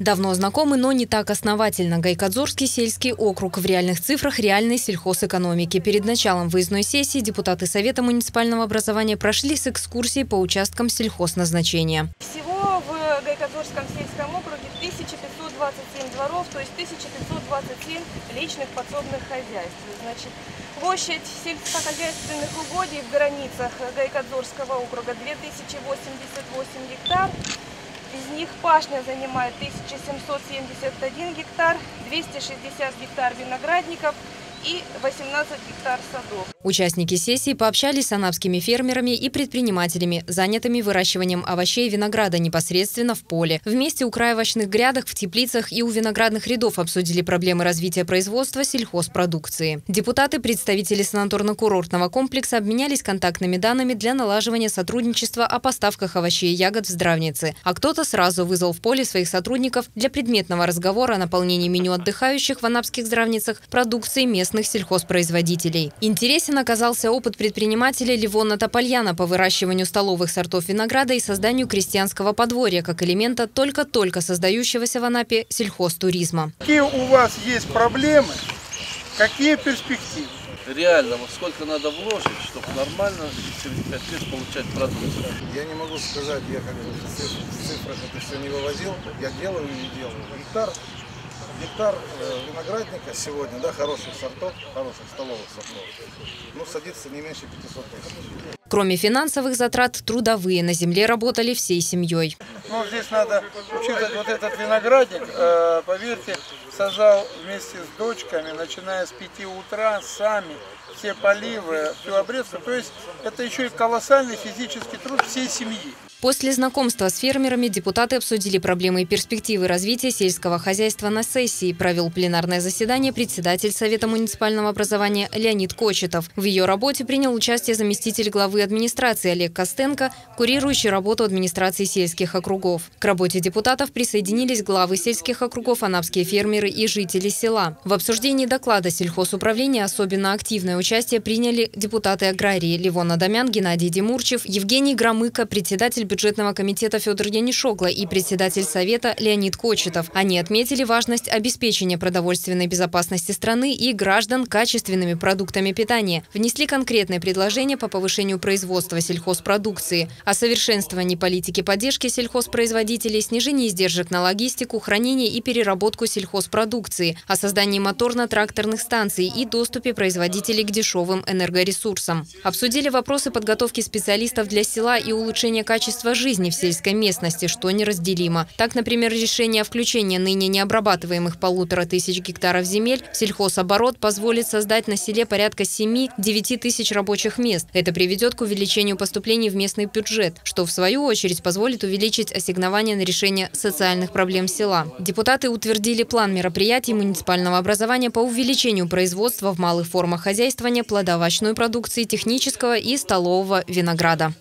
Давно знакомы, но не так основательно. Гайкадзорский сельский округ в реальных цифрах реальной сельхозэкономики. Перед началом выездной сессии депутаты Совета муниципального образования прошли с экскурсией по участкам сельхозназначения. Всего в Гайкадзорском сельском округе 1527 дворов, то есть 1527 личных подсобных хозяйств. Значит, площадь сельскохозяйственных угодий в границах Гайкадзорского округа 2088 гектар. Из них пашня занимает 1771 гектар, 260 гектар виноградников – и 18 гектар садов. Участники сессии пообщались с анапскими фермерами и предпринимателями, занятыми выращиванием овощей и винограда непосредственно в поле. Вместе у края овощных грядок, в теплицах и у виноградных рядов обсудили проблемы развития производства сельхозпродукции. Депутаты, представители санаторно-курортного комплекса обменялись контактными данными для налаживания сотрудничества о поставках овощей и ягод в здравнице. А кто-то сразу вызвал в поле своих сотрудников для предметного разговора о наполнении меню отдыхающих в анапских здравницах продукции местных местных сельхозпроизводителей. Интересен оказался опыт предпринимателя Ливона Топольяна по выращиванию столовых сортов винограда и созданию крестьянского подворья как элемента только-только создающегося в Анапе сельхозтуризма. Какие у вас есть проблемы, какие перспективы? реально, вот сколько надо вложить, чтобы нормально через 5 лет получать продукцию? Я не могу сказать, я как бы в цифрах это все не вывозил, я делаю и не делаю. Гектар гектар э, виноградника сегодня, да, хороших сортов, хороших столовых сортов, ну, садится не меньше 500 тысяч. Кроме финансовых затрат, трудовые на земле работали всей семьей. Ну, здесь надо учитывать вот этот виноградник, э, поверьте, сажал вместе с дочками, начиная с 5 утра, сами, все поливы, всю обрезку. То есть это еще и колоссальный физический труд всей семьи. После знакомства с фермерами депутаты обсудили проблемы и перспективы развития сельского хозяйства на сессии. Провел пленарное заседание председатель Совета муниципального образования Леонид Кочетов. В ее работе принял участие заместитель главы администрации Олег Костенко, курирующий работу администрации сельских округов. К работе депутатов присоединились главы сельских округов, анапские фермеры и жители села. В обсуждении доклада сельхозуправления особенно активное участие приняли депутаты аграрии Ливон Адамян, Геннадий Демурчев, Евгений Громыко, председатель бюджетного комитета Федор Янишогла и председатель Совета Леонид Кочетов. Они отметили важность обеспечения продовольственной безопасности страны и граждан качественными продуктами питания. Внесли конкретные предложения по повышению производства сельхозпродукции, о совершенствовании политики поддержки сельхозпроизводителей, снижении издержек на логистику, хранение и переработку сельхозпродукции, о создании моторно-тракторных станций и доступе производителей к дешевым энергоресурсам. Обсудили вопросы подготовки специалистов для села и улучшения качества жизни в сельской местности, что неразделимо. Так, например, решение о включении ныне необрабатываемых полутора тысяч гектаров земель в сельхозоборот позволит создать на селе порядка 7-9 тысяч рабочих мест. Это приведет к увеличению поступлений в местный бюджет, что в свою очередь позволит увеличить ассигнование на решение социальных проблем села. Депутаты утвердили план мероприятий муниципального образования по увеличению производства в малых формах хозяйствования плодоовощной продукции, технического и столового винограда.